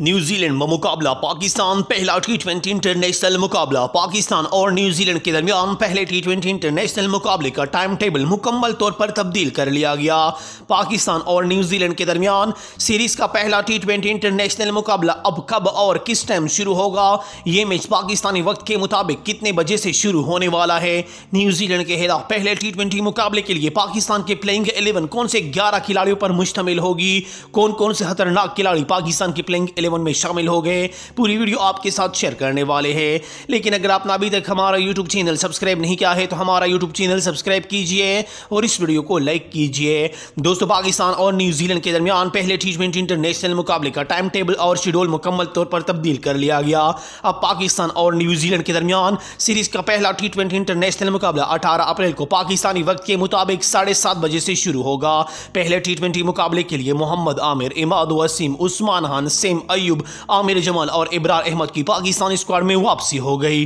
New Zealand मुकाबला पाकिस्तान पहला T twenty international मुकाबला। पाकिस्तान और न्यूजीलैंड के दरमियान पहले टी ट्वेंटी इंटरनेशनल मुकाबले का टाइम टेबल मुकम्मल तौर पर तब्दील कर लिया गया। पाकिस्तान और न्यूजीलैंड के दरमियान सीरीज़ का पहला टी ट्वेंटी इंटरनेशनल मुकाबला अब कब और किस टाइम शुरू होगा? ये मैच पाकिस्तानी वक्त के मुताबिक कितने बजे से शुरू होने वाला है? न्यूजीलैंड के खिलाफ पहले टी ट्वेंटी मुकाबले के लिए पाकिस्तान के प्लेइंग एलेवन कौन से ग्यारह खिलाड़ियों पर मुश्तमिल होगी? कौन कौन से खतरनाक खिलाड़ी पाकिस्तान की प्लेइंग इलेवन में शामिल हो गए। पूरी वीडियो आपके साथ शेयर करने वाले हैं। लेकिन अगर आपने अभी तक हमारा यूट्यूब चैनल सब्सक्राइब नहीं किया है तो हमारा यूट्यूब चैनल सब्सक्राइब कीजिए और इस वीडियो को लाइक कीजिए। दोस्तों, पाकिस्तान और न्यूजीलैंड के दरमियान पहले टी ट्वेंटी इंटरनेशनल मुकाबले का टाइम टेबल और शेड्यूल मुकम्मल तौर पर तब्दील कर लिया गया। अब पाकिस्तान और न्यूजीलैंड के दरमियान सीरीज़ का पहला टी ट्वेंटी इंटरनेशनल मुकाबला अठारह अप्रैल को पाकिस्तानी वक्त के मुताबिक साढ़े सात बजे से शुरू होगा। पहले टी ट्वेंटी मुकाबले के लिए मोहम्मद आमिर, इमाद वसीम, उस्मान खान सेम अयूब आमिर जमाल और इब्रार अहमद की पाकिस्तानी स्क्वाड में वापसी हो गई।